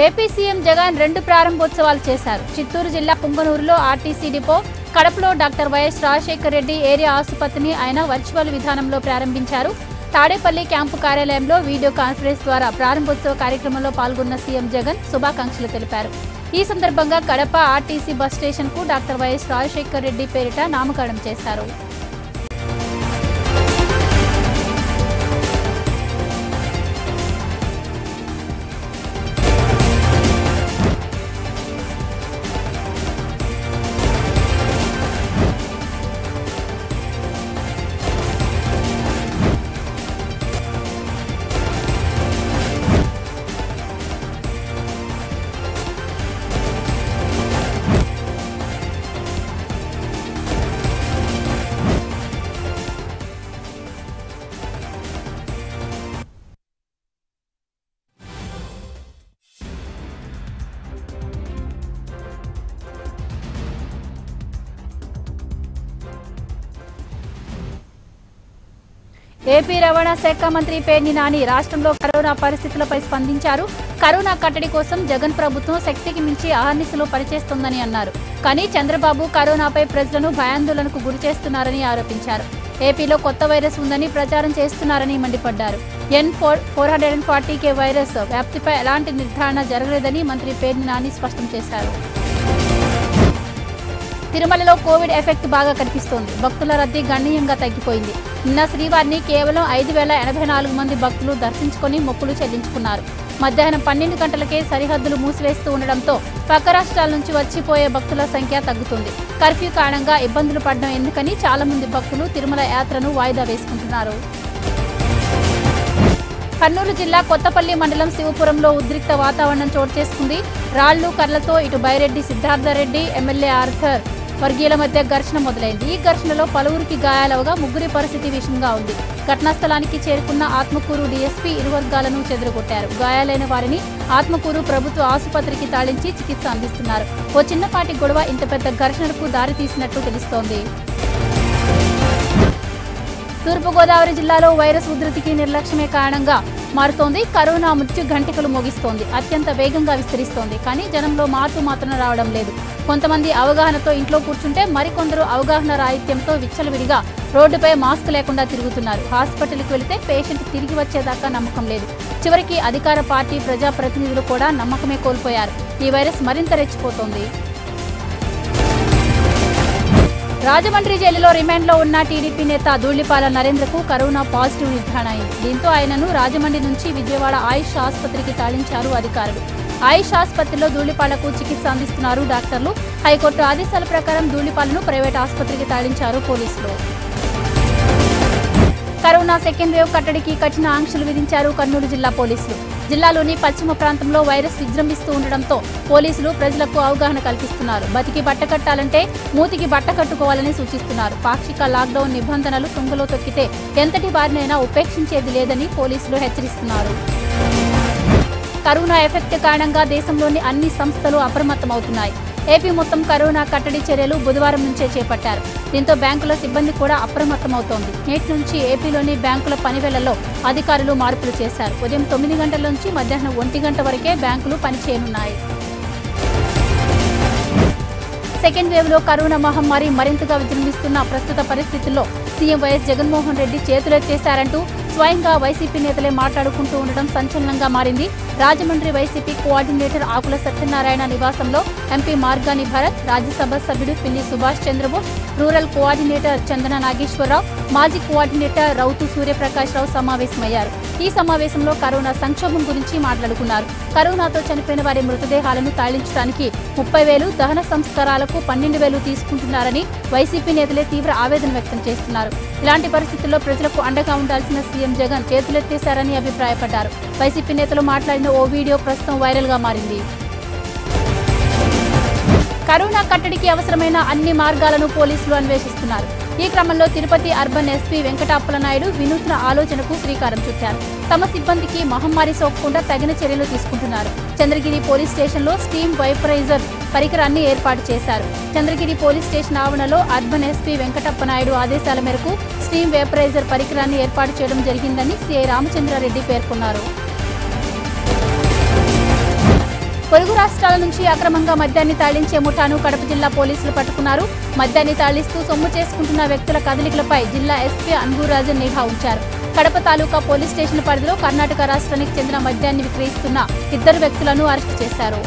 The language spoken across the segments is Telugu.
ఏపీ సీఎం జగన్ రెండు ప్రారంభోత్సవాలు చేశారు. చిత్తూరు జిల్లా పుంగనూరులో ఆర్టీసీ డిపో కడపలో doctor YS Rajasekhara Reddy area ఆసుపత్రిని ఆయన వర్చువల్ విధానంలో ప్రారంభించారు. తాడేపల్లి క్యాంపు కార్యాలయంలో వీడియో కాన్ఫరెన్స్ ద్వారా ప్రారంభోత్సవ కార్యక్రమంలో పాల్గొన్న సీఎం జగన్ శుభాకాంక్షలు తెలిపారు. ఈ సందర్భంగా కడప ఆర్టీసీ బస్ స్టేషన్కు డాక్టర్ వైఎస్ రాజశేఖర రెడ్డి పేరిట నామకరణం చేశారు. ఏపీ రవాణా శాఖ మంత్రి పేర్ని నాని రాష్ట్రంలో కరోనా పరిస్థితులపై స్పందించారు. కరోనా కట్టడి కోసం జగన్ ప్రభుత్వం శక్తికి మించి అహర్నిశలో పనిచేస్తోందని అన్నారు. కానీ చంద్రబాబు కరోనాపై ప్రజలను భయాందోళనకు గురి చేస్తున్నారని ఆరోపించారు. ఏపీలో కొత్త వైరస్ ఉందని ప్రచారం చేస్తున్నారని మండిపడ్డారు. N four four hundred and forty K virus వ్యాప్తిపై ఎలాంటి నిర్ధారణ జరగలేదని మంత్రి పేర్ని నాని స్పష్టం చేశారు. తిరుమలలో కోవిడ్ ఎఫెక్ట్ బాగా కనిపిస్తోంది. భక్తుల రద్దీ గణనీయంగా తగ్గిపోయింది. నిన్న శ్రీవారిని కేవలం ఐదు వేల ఎనభై నాలుగు మంది భక్తులు దర్శించుకొని మొక్కులు చెల్లించుకున్నారు. మధ్యాహ్నం పన్నెండు గంటలకే సరిహద్దులు మూసివేస్తూ ఉండడంతో పక్క రాష్ట్రాల నుంచి వచ్చిపోయే భక్తుల సంఖ్య తగ్గుతుంది. కర్ఫ్యూ కారణంగా ఇబ్బందులు పడడం ఎందుకని చాలా మంది భక్తులు తిరుమల యాత్రను వాయిదా వేసుకుంటున్నారు. కర్నూలు జిల్లా కొత్తపల్లి మండలం శివపురంలో ఉద్రిక్త వాతావరణం చోటు చేసుకుంది. రాళ్ళు కర్లతో ఇటు బైరెడ్డి సిద్ధార్థరెడ్డి ఎమ్మెల్యే ఆర్థర్ వర్గీయుల మధ్య ఘర్షణ మొదలైంది. ఈ ఘర్షణలో పలువురికి గాయాలవగా ముగ్గురి పరిస్థితి విషంగా ఉంది. ఘటనా స్థలానికి చేరుకున్న ఆత్మకూరు డీఎస్పీ ఇరు వర్గాలను చెదరగొట్టారు. గాయాలైన వారిని ఆత్మకూరు ప్రభుత్వ ఆసుపత్రికి తాళించి చికిత్స అందిస్తున్నారు. ఓ చిన్నపాటి గొడవ ఇంత పెద్ద ఘర్షణకు దారితీసినట్లు తెలుస్తోంది. తూర్పుగోదావరి జిల్లాలో వైరస్ ఉధృతికి నిర్లక్ష్యమే కారణంగా మారుతోంది. కరోనా మృత్యు గంటికలు మోగిస్తోంది. అత్యంత వేగంగా విస్తరిస్తోంది. కానీ జనంలో మార్పు మాత్రం రావడం లేదు. కొంతమంది అవగాహనతో ఇంట్లో కూర్చుంటే మరికొందరు అవగాహన రాహిత్యంతో విచ్చలవిడిగా రోడ్డుపై మాస్క్ లేకుండా తిరుగుతున్నారు. హాస్పిటల్కి వెళితే పేషెంట్ తిరిగి వచ్చేదాకా నమ్మకం లేదు. చివరికి అధికార పార్టీ ప్రజాప్రతినిధులు కూడా నమ్మకమే కోల్పోయారు. ఈ వైరస్ మరింత రెచ్చిపోతోంది. రాజమండ్రి జైలులో రిమాండ్లో ఉన్న టీడీపీ నేత ధూళిపాల నరేంద్రకు కరోనా పాజిటివ్ నిర్ధారణ అయింది. దీంతో ఆయనను రాజమండ్రి నుంచి విజయవాడ ఆయుష్ ఆసుపత్రికి తరలించారు అధికారులు. ఆయుష్ ఆసుపత్రిలో ధూళిపాలకు చికిత్స అందిస్తున్నారు డాక్టర్లు. హైకోర్టు ఆదేశాల ప్రకారం ధూళిపాలను ప్రైవేట్ ఆసుపత్రికి తరలించారు పోలీసులు. కరోనా సెకండ్ వేవ్ కట్టడికి కఠిన ఆంక్షలు విధించారు కర్నూలు జిల్లా పోలీసులు. జిల్లాలోని పశ్చిమ ప్రాంతంలో వైరస్ విజృంభిస్తూ ఉండడంతో పోలీసులు ప్రజలకు అవగాహన కల్పిస్తున్నారు. బతికి బట్ట కట్టాలంటే మూతికి బట్ట కట్టుకోవాలని సూచిస్తున్నారు. పాక్షిక లాక్డౌన్ నిబంధనలు తుంగలో తొక్కితే ఎంతటి వారినైనా ఉపేక్షించేది లేదని పోలీసులు హెచ్చరిస్తున్నారు. కరోనా ఎఫెక్ట్ కారణంగా దేశంలోని అన్ని సంస్థలు అప్రమత్తమవుతున్నాయి. ఏపీ మొత్తం కరోనా కట్టడి చర్యలు బుధవారం నుంచే చేపట్టారు. దీంతో బ్యాంకుల సిబ్బంది కూడా అప్రమత్తమవుతోంది. నేటి నుంచి ఏపీలోని బ్యాంకుల పనివేళ్ళలో అధికారులు మార్పులు చేశారు. ఉదయం తొమ్మిది గంటల నుంచి మధ్యాహ్నం ఒంటి గంట వరకే బ్యాంకులు పనిచేయనున్నాయి. సెకండ్ వేవ్లో కరోనా మహమ్మారి మరింతగా విజృంభిస్తున్న ప్రస్తుత పరిస్థితుల్లో సీఎం వైఎస్ జగన్మోహన్ రెడ్డి చేతులెత్తేశారంటూ స్వయంగా వైసీపీ నేతలే మాట్లాడుకుంటూ ఉండడం సంచలనంగా మారింది. రాజమండ్రి వైసీపీ కోఆర్డినేటర్ ఆకుల సత్యనారాయణ నివాసంలో ఎంపీ మార్గాని భరత్ రాజ్యసభ సభ్యుడు పిల్లి సుభాష్ చంద్రబోస్ రూరల్ కోఆర్డినేటర్ చందన నాగేశ్వరరావు మాజీ కోఆర్డినేటర్ రౌతు సూర్యప్రకాష్ రావు సమావేశమయ్యారు. ఈ సమావేశంలో కరోనా సంక్షోభం గురించి మాట్లాడుకున్నారు. కరోనాతో చనిపోయిన వారి మృతదేహాలను తరలించడానికి ముప్పై వేలు దహన సంస్కారాలకు పన్నెండు వేలు తీసుకుంటున్నారని వైసీపీ నేతలే తీవ్ర ఆవేదన వ్యక్తం చేస్తున్నారు. ఇలాంటి పరిస్థితుల్లో ప్రజలకు అండగా ఉండాల్సిన సీఎం జగన్ చేతులెత్తేశారని అభిప్రాయపడ్డారు. వైసీపీ నేతలు మాట్లాడిన ఓ వీడియో ప్రస్తుతం వైరల్గా మారింది. కరోనా కట్టడికి అవసరమైన అన్ని మార్గాలను పోలీసులు అన్వేషిస్తున్నారు. ఈ క్రమంలో తిరుపతి అర్బన్ ఎస్పీ వెంకటాపుల నాయుడు వినూత్న ఆలోచనకు శ్రీకారం చుట్టారు. తమ సిబ్బందికి మహమ్మారి సోకకుండా తగిన చర్యలు తీసుకుంటున్నారు. చంద్రగిరి పోలీస్ స్టేషన్లో స్టీమ్ వైపరైజర్ పరికరాన్ని ఏర్పాటు చేశారు. చంద్రగిరి పోలీస్ స్టేషన్ ఆవరణలో అర్బన్ ఎస్పీ వెంకటప్ప నాయుడు ఆదేశాల మేరకు స్టీమ్ వేపరైజర్ పరికరాన్ని ఏర్పాటు చేయడం జరిగిందని సిఐ రామచంద్రారెడ్డి పేర్కొన్నారు. పొరుగు రాష్ట్రాల నుంచి అక్రమంగా మద్యాన్ని తాళించే ముఠాను కడప జిల్లా పోలీసులు పట్టుకున్నారు. మద్యాన్ని తాళిస్తూ సొమ్ము చేసుకుంటున్న వ్యక్తుల కదలికలపై జిల్లా ఎస్పీ అన్బూరాజన్ నిఘా ఉంచారు. కడప తాలూకా పోలీస్ స్టేషన్ పరిధిలో కర్ణాటక రాష్ట్రానికి చెందిన మద్యాన్ని విక్రయిస్తున్న ఇద్దరు వ్యక్తులను అరెస్టు చేశారు.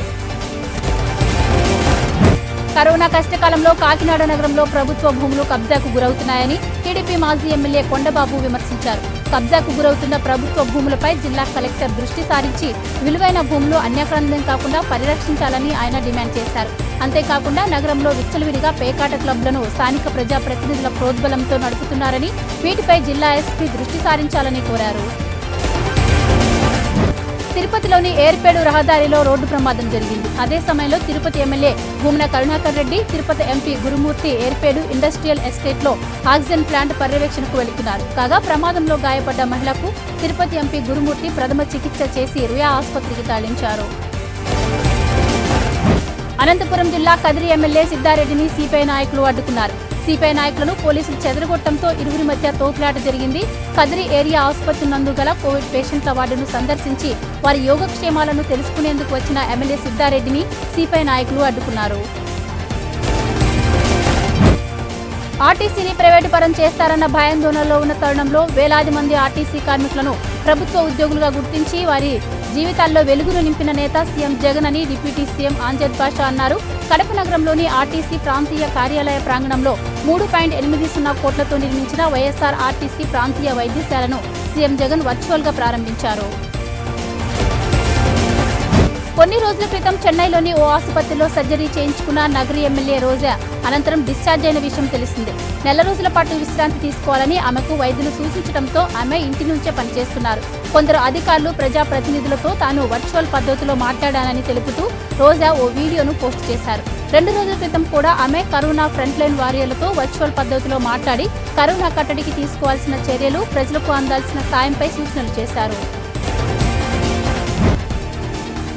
కరోనా కష్టకాలంలో కాకినాడ నగరంలో ప్రభుత్వ భూములు కబ్జాకు గురవుతున్నాయని టీడీపీ మాజీ ఎమ్మెల్యే కొండబాబు విమర్శించారు. కబ్జాకు గురవుతున్న ప్రభుత్వ భూములపై జిల్లా కలెక్టర్ దృష్టి సారించి విలువైన భూములు అన్యాక్రాంతం కాకుండా పరిరక్షించాలని ఆయన డిమాండ్ చేశారు. అంతేకాకుండా నగరంలో విచ్చలవిడిగా పేకాట క్లబ్లను స్థానిక ప్రజాప్రతినిధుల ప్రోద్బలంతో నడుపుతున్నారని వీటిపై జిల్లా ఎస్పీ దృష్టి సారించాలని కోరారు. తిరుపతిలోని ఏర్పేడు రహదారిలో రోడ్డు ప్రమాదం జరిగింది. అదే సమయంలో Tirupati MLA Bhumana Karunakar Reddy Tirupati MP Gurumurthy Yerpedu industrial ఎస్టేట్లో ఆక్సిజన్ ప్లాంట్ పర్యవేక్షణకు వెళుతున్నారు. కాగా ప్రమాదంలో గాయపడ్డ మహిళకు తిరుపతి ఎంపీ గురుమూర్తి ప్రథమ చికిత్స చేసి రుయా ఆసుపత్రికి తరలించారు. అనంతపురం జిల్లా కదిరి ఎమ్మెల్యే సిద్ధారెడ్డిని సిపిఐ నాయకులు అడ్డుకున్నారు. సిపిఐ నాయకులను పోలీసులు చెదరగొట్టడంతో ఇరువురి మధ్య తోపులాట జరిగింది. కదిరి ఏరియా ఆసుపత్రి నందు గల కోవిడ్ పేషెంట్ల వార్డును సందర్శించి వారి యోగక్షేమాలను తెలుసుకునేందుకు వచ్చిన ఎమ్మెల్యే సిద్ధారెడ్డిని సిపిఐ నాయకులు అడ్డుకున్నారు. ఆర్టీసీని ప్రైవేటు పరం చేస్తారన్న భయాందోళనలో ఉన్న తరుణంలో వేలాది మంది ఆర్టీసీ కార్మికులను ప్రభుత్వ ఉద్యోగులుగా గుర్తించి వారి జీవితాల్లో వెలుగును నింపిన నేత సీఎం జగన్ అని డిప్యూటీ సీఎం ఆంజద్ బాషా అన్నారు. కడప నగరంలోని ఆర్టీసీ ప్రాంతీయ కార్యాలయ ప్రాంగణంలో మూడు పాయింట్ ఎనిమిది సున్నా కోట్లతో నిర్మించిన వైఎస్ఆర్ ఆర్టీసీ ప్రాంతీయ వైద్యశాలను సీఎం జగన్ వర్చువల్గా ప్రారంభించారు. కొన్ని రోజుల క్రితం చెన్నైలోని ఓ ఆసుపత్రిలో సర్జరీ చేయించుకున్న నగరి ఎమ్మెల్యే రోజా అనంతరం డిశ్చార్జ్ అయిన విషయం తెలిసిందే. నెల రోజుల పాటు విశ్రాంతి తీసుకోవాలని ఆమెకు వైద్యులు సూచించడంతో ఆమె ఇంటి నుంచే పనిచేస్తున్నారు. కొందరు అధికారులు ప్రజాప్రతినిధులతో తాను వర్చువల్ పద్ధతిలో మాట్లాడానని తెలుపుతూ రోజా ఓ వీడియోను పోస్ట్ చేశారు. రెండు రోజుల క్రితం కూడా ఆమె కరోనా ఫ్రంట్ లైన్ వారియర్లతో వర్చువల్ పద్ధతిలో మాట్లాడి కరోనా కట్టడికి తీసుకోవాల్సిన చర్యలు ప్రజలకు అందాల్సిన సాయంపై సూచనలు చేశారు.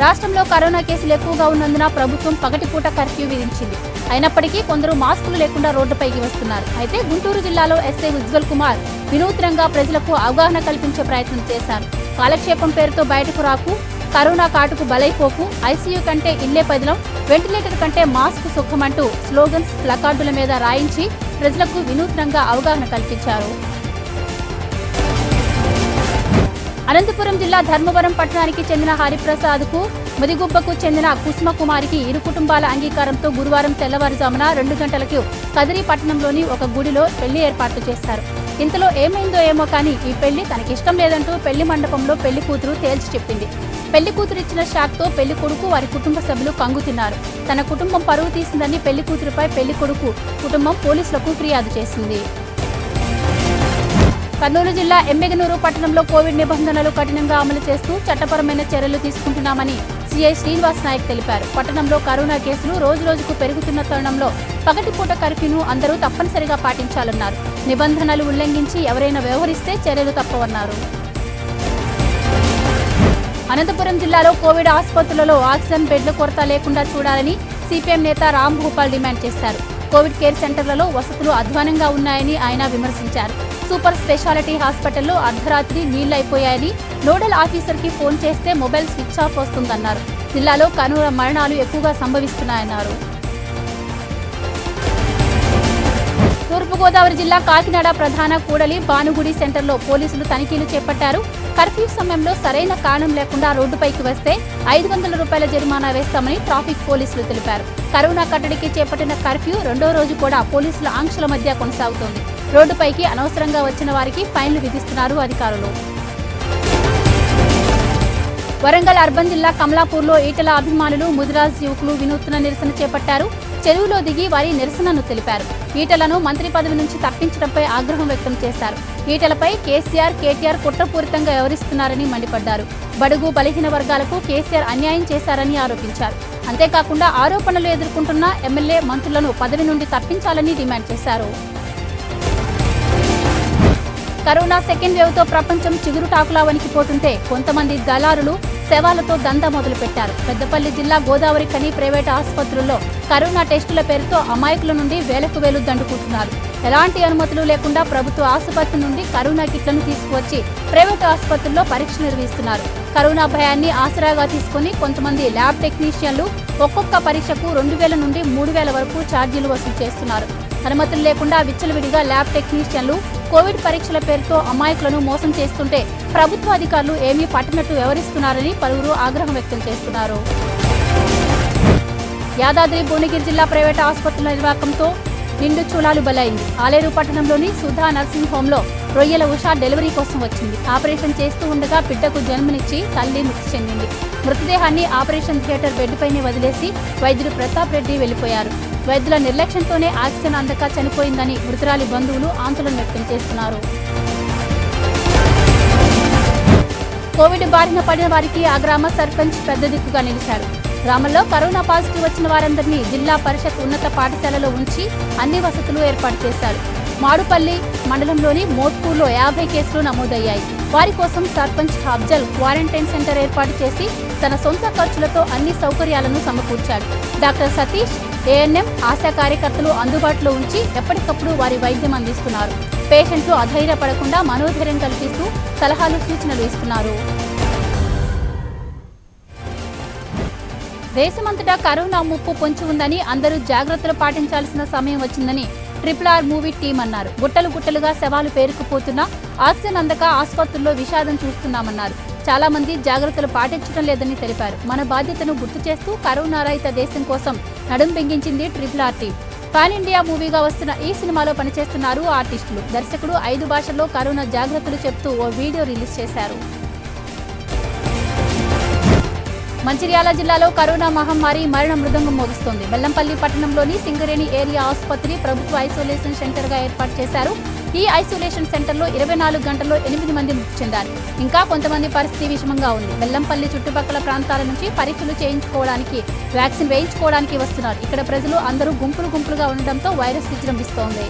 రాష్ట్రంలో కరోనా కేసులు ఎక్కువగా ఉన్నందున ప్రభుత్వం పగటిపూట కర్ఫ్యూ విధించింది. అయినప్పటికీ కొందరు మాస్కులు లేకుండా రోడ్డుపైకి వస్తున్నారు. అయితే గుంటూరు జిల్లాలో ఎస్ఐ ఉజ్వల్ కుమార్ వినూత్నంగా ప్రజలకు అవగాహన కల్పించే ప్రయత్నం చేశారు. కాలక్షేపం పేరుతో బయటకు రాకు కరోనా కాటుకు బలైపోకు ఐసీయూ కంటే ఇల్లే పదిలం వెంటిలేటర్ కంటే మాస్క్ సుఖమంటూ స్లోగన్స్ ప్లకార్డుల మీద రాయించి ప్రజలకు వినూత్నంగా అవగాహన కల్పించారు. అనంతపురం జిల్లా ధర్మవరం పట్టణానికి చెందిన హరిప్రసాద్కు ముదిగుబ్బకు చెందిన కుసుమకుమారికి ఇరు కుటుంబాల అంగీకారంతో గురువారం తెల్లవారుజామున రెండు గంటలకు కదిరి పట్టణంలోని ఒక గుడిలో పెళ్ళి ఏర్పాట్లు చేశారు ఇంతలో ఏమైందో ఏమో కానీ ఈ పెళ్ళి తనకిష్టం లేదంటూ పెళ్ళి మండపంలో పెళ్ళి కూతురు తేల్చి చెప్పింది. పెళ్ళి కూతురు ఇచ్చిన షాక్తో పెళ్ళి కొడుకు వారి కుటుంబ సభ్యులు కంగుతిన్నారు తన కుటుంబం పరువు తీసిందని పెళ్ళి కూతురుపై పెళ్ళి కొడుకు కుటుంబం పోలీసులకు ఫిర్యాదు చేసింది. కర్నూలు జిల్లా ఎమ్మెగనూరు పట్టణంలో కోవిడ్ నిబంధనలు కఠినంగా అమలు చేస్తూ చట్టపరమైన చర్యలు తీసుకుంటున్నామని సీఐ శ్రీనివాస్ నాయక్ తెలిపారు. పట్టణంలో కరోనా కేసులు రోజు రోజుకు పెరుగుతున్న తరుణంలో పగటిపూట కర్ఫ్యూను అందరూ తప్పనిసరిగా పాటించాలన్నారు. నిబంధనలు ఉల్లంఘించి ఎవరైనా వ్యవహరిస్తే చర్యలు తప్పవన్నారు. అనంతపురం జిల్లాలో కోవిడ్ ఆసుపత్రులలో ఆక్సిజన్ బెడ్ల కొరత లేకుండా చూడాలని సిపిఎం నేత రామ్ భూపాల్ డిమాండ్ చేశారు. కోవిడ్ కేర్ సెంటర్లలో వసతులు అధ్వానంగా ఉన్నాయని ఆయన విమర్శించారు. సూపర్ స్పెషాలిటీ హాస్పిటల్లో అర్ధరాత్రి నీళ్ళైపోయాయని నోడల్ ఆఫీసర్కి ఫోన్ చేస్తే మొబైల్ స్విచ్ ఆఫ్ వస్తుందన్నారు. జిల్లాలో కనుల మరణాలు ఎక్కువగా సంభవిస్తున్నాయన్నారు. తూర్పుగోదావరి జిల్లా కాకినాడ ప్రధాన కూడలి భానుగుడి సెంటర్లో పోలీసులు తనిఖీలు చేపట్టారు. కర్ఫ్యూ సమయంలో సరైన కారణం లేకుండా రోడ్డుపైకి వస్తే ఐదు వందల రూపాయల జరిమానా వేస్తామని ట్రాఫిక్ పోలీసులు తెలిపారు. కరోనా కట్టడికి చేపట్టిన కర్ఫ్యూ రెండో రోజు కూడా పోలీసుల ఆంక్షల మధ్య కొనసాగుతోంది. రోడ్డుపైకి అనవసరంగా వచ్చిన వారికి ఫైన్లు విధిస్తున్నారు అధికారులు. వరంగల్ అర్బన్ జిల్లా కమలాపూర్లో ఈటల అభిమానులు ముదిరాజ్ యువకులు వినూత్న నిరసన చేపట్టారు. చెరువులో దిగి వారి నిరసనను తెలిపారు. ఈటలను మంత్రి పదవి నుంచి తప్పించడంపై ఆగ్రహం వ్యక్తం చేశారు. ఈటలపై కేసీఆర్ కేటీఆర్ కుట్రపూరితంగా వ్యవహరిస్తున్నారని మండిపడ్డారు. బడుగు బలహీన వర్గాలకు కేసీఆర్ అన్యాయం చేశారని ఆరోపించారు. అంతేకాకుండా ఆరోపణలు ఎదుర్కొంటున్న ఎమ్మెల్యే మంత్రులను పదవి నుండి తప్పించాలని డిమాండ్ చేశారు. కరోనా సెకండ్ వేవ్తో ప్రపంచం చిగురుటాకులా వణికిపోతుంటే కొంతమంది దళారులు శవాలతో దందా మొదలుపెట్టారు. పెద్దపల్లి జిల్లా గోదావరి కని ప్రైవేట్ ఆసుపత్రుల్లో కరోనా టెస్టుల పేరుతో అమాయకుల నుండి వేలకు వేలు దండుకుంటున్నారు. ఎలాంటి అనుమతులు లేకుండా ప్రభుత్వ ఆసుపత్రి నుండి కరోనా కిట్లను తీసుకువచ్చి ప్రైవేట్ ఆసుపత్రుల్లో పరీక్షలు నిర్వహిస్తున్నారు. కరోనా భయాన్ని ఆసరాగా తీసుకుని కొంతమంది ల్యాబ్ టెక్నీషియన్లు ఒక్కొక్క పరీక్షకు రెండు వేల నుండి మూడు వేల వరకు ఛార్జీలు వసూలు చేస్తున్నారు. అనుమతులు లేకుండా విచ్చలవిడిగా ల్యాబ్ టెక్నీషియన్లు కోవిడ్ పరీక్షల పేరుతో అమాయకులను మోసం చేస్తుంటే ప్రభుత్వ అధికారులు ఏమీ పట్టినట్టు వ్యవహరిస్తున్నారని పలువురు ఆగ్రహం వ్యక్తం చేస్తున్నారు. యాదాద్రి భువనగిరి జిల్లా ప్రైవేట్ ఆసుపత్రుల నిర్వాహకంతో నిండు చూలాలు బలైంది ఆలేరు పట్టణంలోని సుధా నర్సింగ్ హోంలో రొయ్యల ఉష డెలివరీ కోసం వచ్చింది. ఆపరేషన్ చేస్తూ ఉండగా బిడ్డకు జన్మనిచ్చి తల్లి మృతి చెందింది. మృతదేహాన్ని ఆపరేషన్ థియేటర్ బెడ్పైనే వదిలేసి వైద్యుడు ప్రతాప్ రెడ్డి వెళ్ళిపోయారు వైద్యుల నిర్లక్ష్యంతోనే ఆక్సిజన్ అందక చనిపోయిందని మృతురాలి బంధువులు ఆందోళన వ్యక్తం చేస్తున్నారు. కోవిడ్ బారిన పడిన వారికి ఆ గ్రామ సర్పంచ్ పెద్ద దిక్కుగా నిలిచారు. గ్రామంలో కరోనా పాజిటివ్ వచ్చిన వారందరినీ జిల్లా పరిషత్ ఉన్నత పాఠశాలలో ఉంచి అన్ని వసతులు ఏర్పాటు చేశారు. మాడుపల్లి మండలంలోని మోత్పూర్లో యాభై కేసులు నమోదయ్యాయి. వారి కోసం సర్పంచ్ అఫ్జల్ క్వారంటైన్ సెంటర్ ఏర్పాటు చేసి తన సొంత ఖర్చులతో అన్ని సౌకర్యాలను సమకూర్చాడు. డాక్టర్ సతీష్ ఏఎన్ఎం ఆశా కార్యకర్తలు అందుబాటులో ఉంచి ఎప్పటికప్పుడు వారి వైద్యం అందిస్తున్నారు. పేషెంట్లు అధైర్యపడకుండా మనోధైర్యం కల్పిస్తూ సలహాలు సూచనలు ఇస్తున్నారు. దేశమంతటా కరోనా ముప్పు పొంచి ఉందని అందరూ జాగ్రత్తలు పాటించాల్సిన సమయం వచ్చిందని ట్రిపుల్ ఆర్ మూవీ టీం అన్నారు. గుట్టలు గుట్టలుగా శవాలు పేరుకుపోతున్నా ఆక్సిజన్ అందక ఆసుపత్రుల్లో విషాదం చూస్తున్నామన్నారు. చాలా మంది జాగ్రత్తలు పాటించడం లేదని తెలిపారు. మన బాధ్యతను గుర్తు చేస్తూ కరోనా రహిత దేశం కోసం నడుం బిగించింది triple R team. Pan India మూవీగా వస్తున్న ఈ సినిమాలో పనిచేస్తున్నారు ఆర్టిస్టులు. దర్శకుడు ఐదు భాషల్లో కరోనా జాగ్రత్తలు చెప్తూ ఓ వీడియో రిలీజ్ చేశారు. మంచిర్యాల జిల్లాలో కరోనా మహమ్మారి మరణ మృదంగం మోగిస్తోంది. బెల్లంపల్లి పట్టణంలోని సింగరేణి ఏరియా ఆసుపత్రి ప్రభుత్వ ఐసోలేషన్ సెంటర్గా ఏర్పాటు చేశారు. ఈ ఐసోలేషన్ సెంటర్లో ఇరవై నాలుగు గంటల్లో ఎనిమిది మంది మృతి చెందారు. ఇంకా కొంతమంది పరిస్థితి విషమంగా ఉంది. బెల్లంపల్లి చుట్టుపక్కల ప్రాంతాల నుంచి పరీక్షలు చేయించుకోవడానికి వ్యాక్సిన్ వేయించుకోవడానికి వస్తున్నారు. ఇక్కడ ప్రజలు అందరూ గుంపులు గుంపులుగా ఉండడంతో వైరస్ విజృంభిస్తోంది.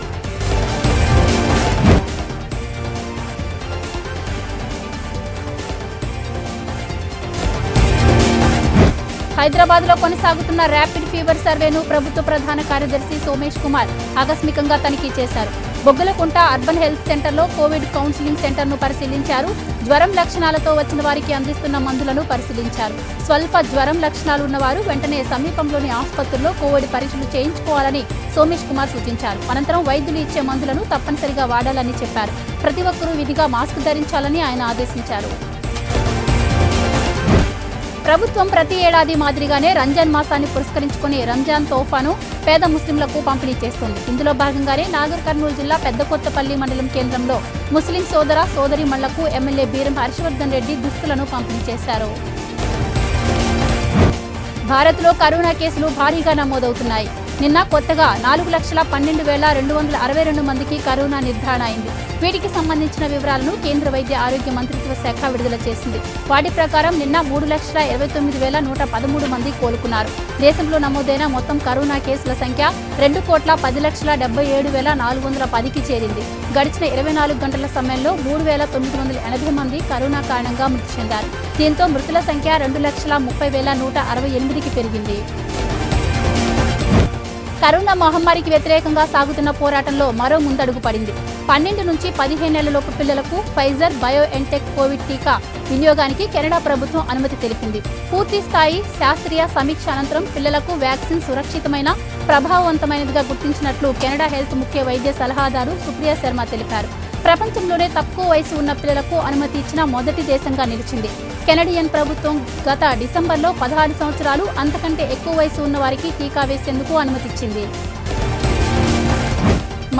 హైదరాబాద్లో కొనసాగుతున్న ర్యాపిడ్ ఫీవర్ సర్వేను ప్రభుత్వ ప్రధాన కార్యదర్శి సోమేష్ కుమార్ ఆకస్మికంగా తనిఖీ చేశారు. బొగ్గలకుంట అర్బన్ హెల్త్ సెంటర్లో కోవిడ్ కౌన్సిలింగ్ సెంటర్ను పరిశీలించారు. జ్వరం లక్షణాలతో వచ్చిన వారికి అందిస్తున్న మందులను పరిశీలించారు. స్వల్ప జ్వరం లక్షణాలు ఉన్నవారు వెంటనే సమీపంలోని ఆసుపత్రుల్లో కోవిడ్ పరీక్షలు చేయించుకోవాలని సోమేష్ కుమార్ సూచించారు. అనంతరం వైద్యులు ఇచ్చే మందులను తప్పనిసరిగా వాడాలని చెప్పారు. ప్రతి ఒక్కరూ విధిగా మాస్క్ ధరించాలని ఆయన ఆదేశించారు. ప్రభుత్వం ప్రతి ఏడాది మాదిరిగానే రంజాన్ మాసాన్ని పురస్కరించుకుని రంజాన్ తోఫాను పేద ముస్లింలకు పంపిణీ చేస్తుంది. ఇందులో భాగంగానే నాగర్ కర్నూలు జిల్లా పెద్దకొత్తపల్లి మండలం కేంద్రంలో ముస్లిం సోదర సోదరి మళ్ళకు ఎమ్మెల్యే బీరం హర్షవర్ధన్ రెడ్డి దుస్తులను పంపిణీ చేశారు. భారత్లో కరోనా కేసులు భారీగా నమోదవుతున్నాయి. నిన్న కొత్తగా నాలుగు లక్షల పన్నెండు వేల రెండు వందల అరవై రెండు మందికి కరోనా నిర్ధారణ అయింది. వీటికి సంబంధించిన వివరాలను కేంద్ర వైద్య ఆరోగ్య మంత్రిత్వ శాఖ విడుదల చేసింది. వాటి ప్రకారం నిన్న మూడు లక్షల ఇరవై తొమ్మిది వేల నూట పదమూడు మంది కోలుకున్నారు. దేశంలో నమోదైన మొత్తం కరోనా కేసుల సంఖ్య రెండు కోట్ల పది లక్షల డెబ్బై ఏడు వేల నాలుగు వందల పదికి చేరింది. గడిచిన ఇరవై నాలుగు గంటల సమయంలో మూడు వేల తొమ్మిది వందల ఎనభై మంది కరోనా కారణంగా మృతి చెందారు. దీంతో మృతుల సంఖ్య రెండు లక్షల ముప్పై వేల నూట అరవై ఎనిమిదికి పెరిగింది. కరోనా మహమ్మారికి వ్యతిరేకంగా సాగుతున్న పోరాటంలో మరో ముందడుగు పడింది. పన్నెండు నుంచి పదిహేను నెలలలోపు పిల్లలకు ఫైజర్ బయో ఎన్టెక్ కోవిడ్ టీకా వినియోగానికి కెనడా ప్రభుత్వం అనుమతి తెలిపింది. పూర్తి స్థాయి శాస్త్రీయ సమీక్ష అనంతరం పిల్లలకు వ్యాక్సిన్ సురక్షితమైన ప్రభావవంతమైనదిగా గుర్తించినట్లు కెనడా హెల్త్ ముఖ్య వైద్య సలహాదారు సుప్రియా శర్మ తెలిపారు. ప్రపంచంలోనే తక్కువ వయసు ఉన్న పిల్లలకు అనుమతి ఇచ్చిన మొదటి దేశంగా నిలిచింది. కెనడియన్ ప్రభుత్వం గత డిసెంబర్లో పదహారు సంవత్సరాలు అంతకంటే ఎక్కువ వయసు ఉన్న వారికి టీకా వేసేందుకు అనుమతిచ్చింది.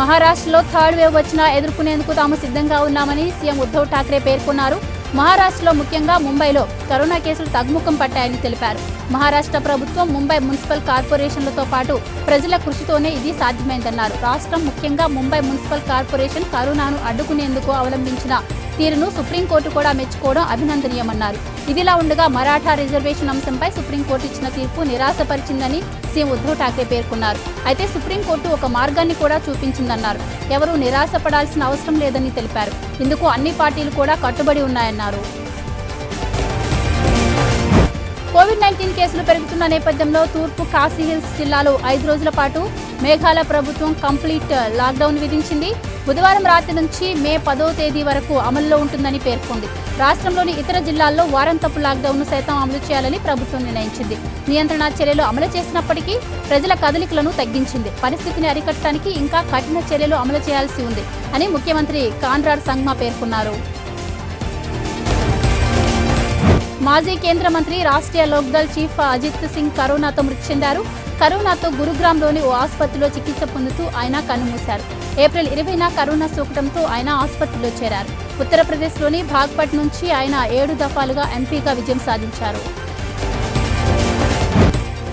మహారాష్ట్రలో థర్డ్ వేవ్ వచ్చినా ఎదుర్కొనేందుకు తాము సిద్ధంగా ఉన్నామని సీఎం ఉద్ధవ్ ఠాక్రే పేర్కొన్నారు. మహారాష్ట్రలో ముఖ్యంగా ముంబైలో కరోనా కేసులు తగ్గుముఖం పట్టాయని తెలిపారు. మహారాష్ట్ర ప్రభుత్వం ముంబై మున్సిపల్ కార్పొరేషన్లతో పాటు ప్రజల కృషితోనే ఇది సాధ్యమైందన్నారు. రాష్ట్రం ముఖ్యంగా ముంబై మున్సిపల్ కార్పొరేషన్ కరోనాను అడ్డుకునేందుకు అవలంబించిన తీరును సుప్రీంకోర్టు కూడా మెచ్చుకోవడం అభినందనీయమన్నారు. ఇదిలా ఉండగా మరాఠా రిజర్వేషన్ అంశంపై సుప్రీంకోర్టు ఇచ్చిన తీర్పు నిరాశపరిచిందని సీఎం ఉద్ధవ్ ఠాక్రే పేర్కొన్నారు. అయితే సుప్రీంకోర్టు ఒక మార్గాన్ని కూడా చూపించిందన్నారు. ఎవరూ నిరాశపడాల్సిన అవసరం లేదని తెలిపారు. ఇందుకు అన్ని పార్టీలు కూడా కట్టుబడి ఉన్నాయన్నారు. కోవిడ్ నైన్టీన్ కేసులు పెరుగుతున్న నేపథ్యంలో తూర్పు కాశీహిల్స్ జిల్లాలో ఐదు రోజుల పాటు మేఘాలయ ప్రభుత్వం కంప్లీట్ లాక్డౌన్ విధించింది. బుధవారం రాత్రి నుంచి మే పదో తేదీ వరకు అమల్లో ఉంటుందని పేర్కొంది. రాష్ట్రంలోని ఇతర జిల్లాల్లో వారంతపు లాక్డౌన్ను సైతం అమలు చేయాలని ప్రభుత్వం నిర్ణయించింది. నియంత్రణ చర్యలు అమలు చేసినప్పటికీ ప్రజల కదలికలను తగ్గించింది. పరిస్థితిని అరికట్టడానికి ఇంకా కఠిన చర్యలు అమలు చేయాల్సి ఉంది అని ముఖ్యమంత్రి కాన్రాడ్ సంగ్మా పేర్కొన్నారు. మాజీ కేంద్ర మంత్రి రాష్ట్రీయ లోక్దల్ చీఫ్ అజిత్ సింగ్ కరోనాతో మృతి చెందారు. కరోనాతో గురుగ్రామ్లోని ఓ ఆసుపత్రిలో చికిత్స పొందుతూ ఆయన కన్నుమూశారు. ఏప్రిల్ ఇరవైన కరోనా సోకడంతో ఆయన ఆసుపత్రిలో చేరారు. ఉత్తరప్రదేశ్లోని భాగ్పట్ నుంచి ఆయన ఏడు దఫాలుగా ఎంపీగా విజయం సాధించారు.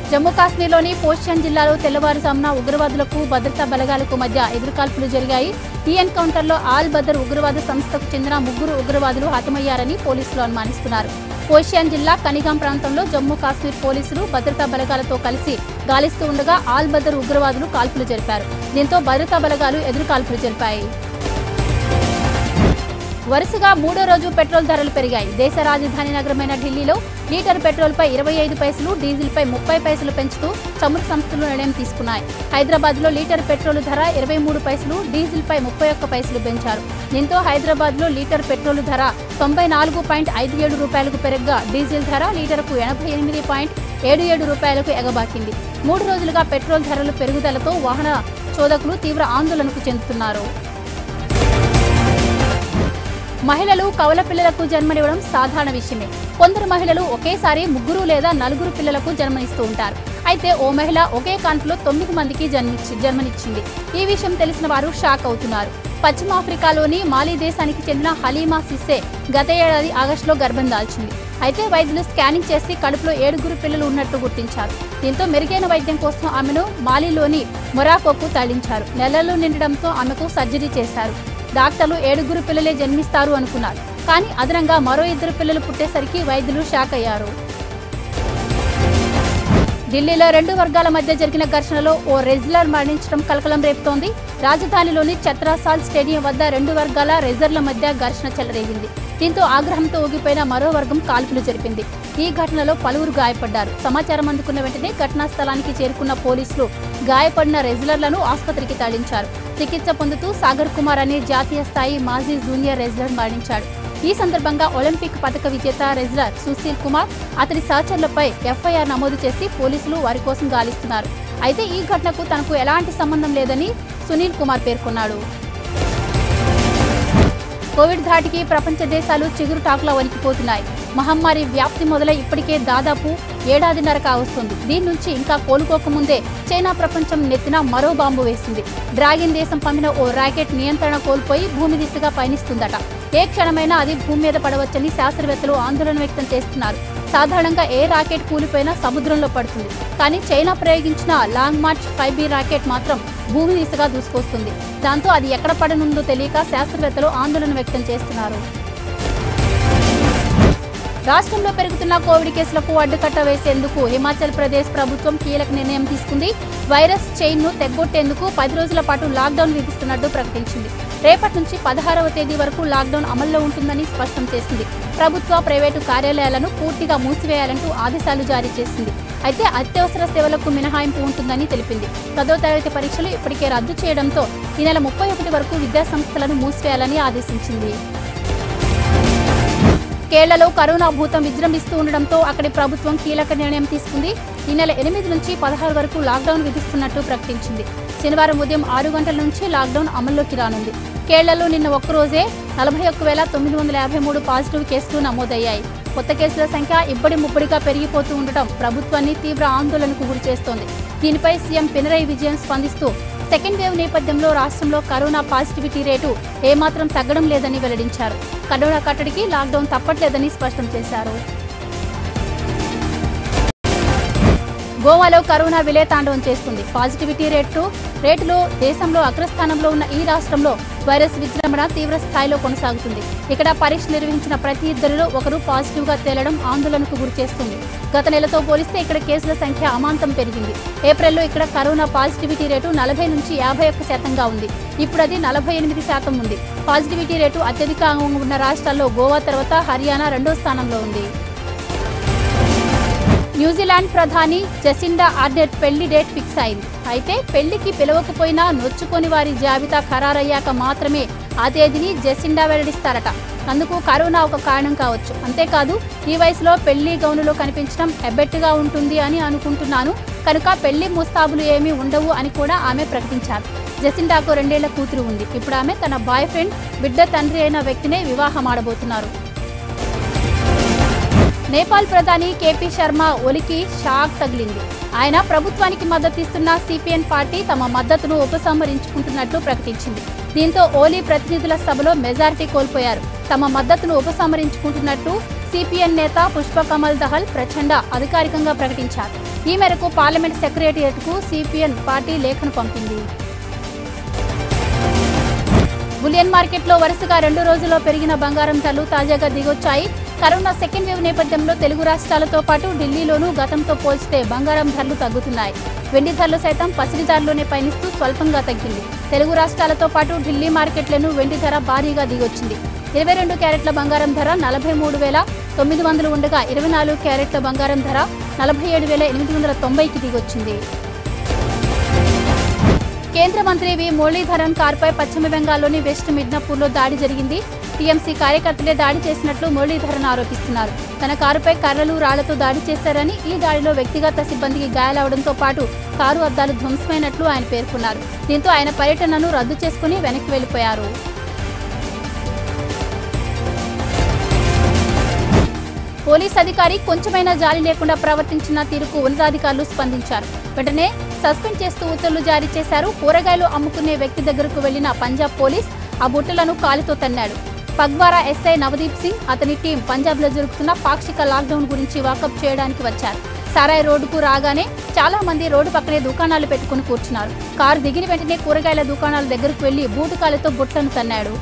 జమ్మూ కాశ్మీర్లోని పోషియన్ జిల్లాలో తెల్లవారుజామున ఉగ్రవాదులకు భద్రతా బలగాలకు మధ్య ఎదురుకాల్పులు జరిగాయి. ఈ ఎన్కౌంటర్లో ఆల్ బదర్ ఉగ్రవాద సంస్థకు చెందిన ముగ్గురు ఉగ్రవాదులు హతమయ్యారని పోలీసులు అనుమానిస్తున్నారు. పోషియాన్ జిల్లా కనిగాం ప్రాంతంలో జమ్మూ కాశ్మీర్ పోలీసులు భద్రతా బలగాలతో కలిసి గాలిస్తూ ఉండగా ఆల్ బదర్ ఉగ్రవాదులు కాల్పులు జరిపారు. దీంతో భద్రతా బలగాలు ఎదురుకాల్పులు జరిపాయి. వరుసగా మూడో రోజు పెట్రోల్ ధరలు పెరిగాయి. దేశ రాజధాని నగరమైన ఢిల్లీలో లీటర్ పెట్రోల్పై ఇరవై ఐదు పైసలు డీజిల్పై ముప్పై పైసలు పెంచుతూ చమురు సంస్థలు నిర్ణయం తీసుకున్నాయి. హైదరాబాద్లో లీటర్ పెట్రోల్ ధర ఇరవై మూడు పైసలు డీజిల్పై ముప్పై ఒక్క పైసలు పెంచారు. దీంతో హైదరాబాద్లో లీటర్ పెట్రోల్ ధర తొంభై నాలుగు పాయింట్ ఐదు ఏడు రూపాయలకు పెరగ్గా డీజిల్ ధర లీటర్కు ఎనభై ఎనిమిది పాయింట్ ఏడు ఏడు రూపాయలకు ఎగబాకింది. మూడు రోజులుగా పెట్రోల్ ధరలు పెరుగుదలతో వాహన చోదకులు తీవ్ర ఆందోళనకు చెందుతున్నారు. మహిళలు కవల పిల్లలకు జన్మనివ్వడం సాధారణ విషయమే. కొందరు మహిళలు ఒకేసారి ముగ్గురు లేదా నలుగురు పిల్లలకు జన్మనిస్తూ ఉంటారు. అయితే ఓ మహిళ ఒకే కాన్పులో తొమ్మిది మందికి జన్మించి జన్మనిచ్చింది. ఈ విషయం తెలిసిన వారు షాక్ అవుతున్నారు. పశ్చిమ ఆఫ్రికాలోని మాలీ దేశానికి చెందిన హలీమా సిస్సే గత ఏడాది ఆగస్టులో గర్భం దాల్చింది. అయితే వైద్యులు స్కానింగ్ చేసి కడుపులో ఏడుగురు పిల్లలు ఉన్నట్టు గుర్తించారు. దీంతో మెరుగైన వైద్యం కోసం ఆమెను మాలీలోని మొరాకోకు తరలించారు. నెలలు నిండడంతో ఆమెకు సర్జరీ చేశారు. డాక్టర్లు ఏడుగురు పిల్లలే జన్మిస్తారు అనుకున్నారు. కానీ అదనంగా మరో ఇద్దరు పిల్లలు పుట్టేసరికి వైద్యులు షాక్ అయ్యారు. ఢిల్లీలో రెండు వర్గాల మధ్య జరిగిన ఘర్షణలో ఓ రెజ్లర్ మరణించడం కలకలం రేపుతోంది. రాజధానిలోని ఛత్రాసాల్ స్టేడియం వద్ద రెండు వర్గాల రెజర్ల మధ్య ఘర్షణ చెలరేగింది. దీంతో ఆగ్రహంతో ఊగిపోయిన మరో వర్గం కాల్పులు జరిపింది. ఈ ఘటనలో పలువురు గాయపడ్డారు. సమాచారం అందుకున్న వెంటనే ఘటనా స్థలానికి చేరుకున్న పోలీసులు గాయపడిన రెజ్లర్లను ఆసుపత్రికి తరలించారు. చికిత్స పొందుతూ సాగర్ కుమార్ అనే జాతీయ స్థాయి మాజీ జూనియర్ రెజ్లర్ మరణించాడు. ఈ సందర్భంగా ఒలింపిక్ పథక విజేత రెజ్లర్ సుశీల్ కుమార్ అతడి సహచరులపై ఎఫ్ఐఆర్ నమోదు చేసి పోలీసులు వారి కోసం గాలిస్తున్నారు. అయితే ఈ ఘటనకు తనకు ఎలాంటి సంబంధం లేదని సునీల్ కుమార్ పేర్కొన్నాడు. కోవిడ్ ధాటికి ప్రపంచ దేశాలు చిగురు టాకులా వణికిపోతున్నాయి. మహమ్మారి వ్యాప్తి మొదలై ఇప్పటికే దాదాపు ఏడాదిన్నర కావస్తుంది దీని నుంచి ఇంకా కోలుకోకముందే చైనా ప్రపంచం నెత్తిన మరో బాంబు వేసింది. డ్రాగన్ దేశం పంపిన ఓ రాకెట్ నియంత్రణ కోల్పోయి భూమి దిశగా పయనిస్తుందట. ఏ క్షణమైనా అది భూమి మీద పడవచ్చని శాస్త్రవేత్తలు ఆందోళన వ్యక్తం చేస్తున్నారు. సాధారణంగా ఏ రాకెట్ కూలిపోయినా సముద్రంలో పడుతుంది. కానీ చైనా ప్రయోగించిన Long March five B rocket మాత్రం భూమి దిశగా దూసుకొస్తుంది. దాంతో అది ఎక్కడ పడనుందో తెలియక శాస్త్రవేత్తలు ఆందోళన వ్యక్తం చేస్తున్నారు. రాష్ట్రంలో పెరుగుతున్న కోవిడ్ కేసులకు అడ్డుకట్ట వేసేందుకు హిమాచల్ ప్రదేశ్ ప్రభుత్వం కీలక నిర్ణయం తీసుకుంది. వైరస్ చైన్ను తెగ్గొట్టేందుకు పది రోజుల పాటు లాక్డౌన్ విధిస్తున్నట్టు ప్రకటించింది. రేపటి నుంచి పదహారవ తేదీ వరకు లాక్డౌన్ అమల్లో ఉంటుందని స్పష్టం చేసింది. ప్రభుత్వ ప్రైవేటు కార్యాలయాలను పూర్తిగా మూసివేయాలంటూ ఆదేశాలు జారీ చేసింది. అయితే అత్యవసర సేవలకు మినహాయింపు ఉంటుందని తెలిపింది. పదో తరగతి పరీక్షలు ఇప్పటికే రద్దు చేయడంతో ఈ నెల ముప్పై ఒకటి వరకు విద్యాసంస్థలను మూసివేయాలని ఆదేశించింది. కేరళలో కరోనా భూతం విజృంభిస్తూ ఉండడంతో అక్కడి ప్రభుత్వం కీలక నిర్ణయం తీసుకుంది. ఈ నెల ఎనిమిది నుంచి పదహారు వరకు లాక్డౌన్ విధిస్తున్నట్టు ప్రకటించింది. శనివారం ఉదయం ఆరు గంటల నుంచి లాక్డౌన్ అమల్లోకి రానుంది. కేరళలో నిన్న ఒక్కరోజే నలభై ఒక్క వేల తొమ్మిది వందల యాభై మూడు పాజిటివ్ కేసులు నమోదయ్యాయి. కొత్త కేసుల సంఖ్య ఇబ్బడి ముప్పడిగా పెరిగిపోతూ ఉండటం ప్రభుత్వాన్ని తీవ్ర ఆందోళనకు గురిచేస్తోంది దీనిపై సీఎం పినరయి విజయన్ స్పందిస్తూ సెకండ్ వేవ్ నేపథ్యంలో రాష్ట్రంలో కరోనా పాజిటివిటీ రేటు ఏమాత్రం తగ్గడం లేదని వెల్లడించారు. కరోనా కట్టడికి లాక్డౌన్ తప్పట్లేదని స్పష్టం చేశారు. గోవాలో కరోనా విలేతాండవం చేస్తుంది. పాజిటివిటీ రేటు రేటులో దేశంలో అగ్రస్థానంలో ఉన్న ఈ రాష్ట్రంలో వైరస్ విజృంభణ తీవ్ర స్థాయిలో కొనసాగుతుంది. ఇక్కడ పరీక్ష నిర్వహించిన ప్రతి ఇద్దరిలో ఒకరు పాజిటివ్గా తేలడం ఆందోళనకు గురిచేస్తుంది గత నెలతో పోలిస్తే ఇక్కడ కేసుల సంఖ్య అమాంతం పెరిగింది. ఏప్రిల్లో ఇక్కడ కరోనా పాజిటివిటీ రేటు నలభై నుంచి యాభై ఒక్క శాతంగా ఉంది. ఇప్పుడు అది నలభై ఎనిమిది శాతం ఉంది. పాజిటివిటీ రేటు అత్యధికంగా ఉన్న రాష్ట్రాల్లో గోవా తర్వాత హర్యానా రెండో స్థానంలో ఉంది. న్యూజిలాండ్ ప్రధాని జెసిండా ఆర్డెట్ పెళ్ళి డేట్ ఫిక్స్ అయింది. అయితే పెళ్ళికి పిలవకపోయినా నొచ్చుకొని వారి జాబితా ఖరారయ్యాక మాత్రమే ఆ తేదీని జెసిండా వెల్లడిస్తారట. అందుకు కరోనా ఒక కారణం కావచ్చు. అంతేకాదు ఈ వయసులో పెళ్ళి గౌనులో కనిపించడం ఎబ్బెట్టుగా ఉంటుంది అని అనుకుంటున్నాను. కనుక పెళ్ళి ముస్తాబులు ఏమీ ఉండవు అని కూడా ఆమె ప్రకటించారు. జెసిండాకు రెండేళ్ళ కూతురు ఉంది. ఇప్పుడు ఆమె తన బాయ్ ఫ్రెండ్ బిడ్డ తండ్రి అయిన వ్యక్తినే వివాహమాడబోతున్నారు. నేపాల్ ప్రధాని కేపీ శర్మ ఒలికి షాక్ తగిలింది. ఆయన ప్రభుత్వానికి మద్దతిస్తున్న సిపిఎన్ పార్టీ తమ మద్దతును ఉపసంహరించుకుంటున్నట్లు ప్రకటించింది. దీంతో ఓలీ ప్రతినిధుల సభలో మెజారిటీ కోల్పోయారు. తమ మద్దతును ఉపసంహరించుకుంటున్నట్టు సిపిఎన్ నేత పుష్పకమల్ దహల్ ప్రచండ అధికారికంగా ప్రకటించారు. ఈ మేరకు పార్లమెంట్ సెక్రటరియట్కు సిపిఎన్ పార్టీ లేఖను పంపింది. బులియన్ మార్కెట్లో వరుసగా రెండు రోజుల్లో పెరిగిన బంగారం ధరలు తాజాగా దిగొచ్చాయి. కరోనా సెకండ్ వేవ్ నేపథ్యంలో తెలుగు రాష్ట్రాలతో పాటు ఢిల్లీలోనూ గతంతో పోల్చితే బంగారం ధరలు తగ్గుతున్నాయి. వెండి ధరలు సైతం పసిడిదారులోనే ధరలోనే పయనిస్తూ స్వల్పంగా తగ్గింది. తెలుగు రాష్ట్రాలతో పాటు ఢిల్లీ మార్కెట్లను వెండి ధర భారీగా దిగొచ్చింది. ఇరవై రెండు క్యారెట్ల బంగారం ధర నలభై మూడు వేల తొమ్మిది వందలు ఉండగా ఇరవై నాలుగు క్యారెట్ల బంగారం ధర నలభై ఏడు వేల ఎనిమిది వందల తొంభైకి దిగొచ్చింది. కేంద్ర మంత్రి వి మురళీధరన్ కారుపై పశ్చిమ బెంగాల్లోని వెస్ట్ మిడ్నాపూర్లో దాడి జరిగింది. టీఎంసీ కార్యకర్తలే దాడి చేసినట్లు మురళీధరన్ ఆరోపిస్తున్నారు. తన కారుపై కర్రలు రాళ్ళతో దాడి చేశారని ఈ దాడిలో వ్యక్తిగత సిబ్బందికి గాయాలవడంతో పాటు కారు అద్దాలు ధ్వంసమైనట్లు ఆయన పేర్కొన్నారు. దీంతో ఆయన పర్యటనను రద్దు చేసుకుని వెనక్కి వెళ్ళిపోయారు పోలీస్ అధికారి కొంచెమైనా జాలి లేకుండా ప్రవర్తించిన తీరుకు ఉన్నతాధికారులు స్పందించారు. వెంటనే సస్పెండ్ చేస్తూ ఉత్తర్వులు జారీ చేశారు. కూరగాయలు అమ్ముకునే వ్యక్తి దగ్గరకు వెళ్ళిన పంజాబ్ పోలీస్ ఆ బుట్టలను కాలితో తన్నాడు. పగ్వారా ఎస్ఐ నవదీప్ సింగ్ అతని టీం పంజాబ్లో జరుగుతున్న పాక్షిక లాక్డౌన్ గురించి వాకప్ చేయడానికి వచ్చారు. సారాయి రోడ్డుకు రాగానే చాలా మంది రోడ్డు పక్కనే దుకాణాలు పెట్టుకుని కూర్చున్నారు. కారు దిగిన వెంటనే కూరగాయల దుకాణాల దగ్గరకు వెళ్ళి బూటుకాలతో బుట్టను తన్నాడు.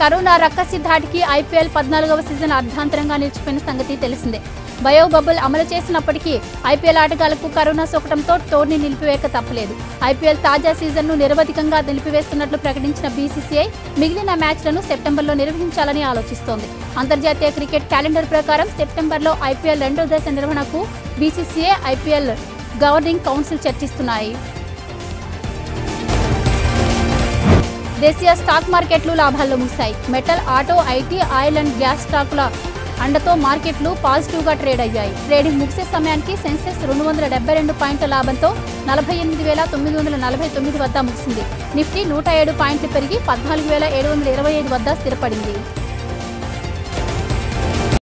కరోనా రక్కసి ధాటికి ఐపీఎల్ పద్నాలుగవ సీజన్ అర్ధాంతరంగా నిలిచిపోయిన సంగతి తెలిసిందే. బయో బబుల్ అమలు చేసినప్పటికీ ఐపీఎల్ ఆటగాళ్ళకు కరోనా సోకడంతో టోర్నీ నిలిపివేయక తప్పలేదు. ఐపీఎల్ తాజా సీజన్ను నిరవధికంగా నిలిపివేస్తున్నట్లు ప్రకటించిన బీసీసీఐ మిగిలిన మ్యాచ్లను సెప్టెంబర్లో నిర్వహించాలని ఆలోచిస్తోంది. అంతర్జాతీయ క్రికెట్ క్యాలెండర్ ప్రకారం సెప్టెంబర్లో ఐపీఎల్ రెండో దశ నిర్వహణకు బీసీసీఐ ఐపీఎల్ గవర్నింగ్ కౌన్సిల్ చర్చిస్తున్నాయి. దేశీయ స్టాక్ మార్కెట్లు లాభాల్లో ముగిశాయి. Metal auto IT oil and gas స్టాకుల అండతో మార్కెట్లు పాజిటివ్గా ట్రేడ్ అయ్యాయి. ట్రేడింగ్ ముగిసే సమయానికి సెన్సెక్స్ రెండు వందల డెబ్బై రెండు పాయింట్ల లాభంతో నలభై ఎనిమిది వేల తొమ్మిది వందల నలభై తొమ్మిది వద్ద ముగిసింది. నిఫ్టీ నూట ఏడు పాయింట్లు పెరిగి పద్నాలుగు వేల ఏడు వందల ఇరవై ఐదు వద్ద స్థిరపడింది.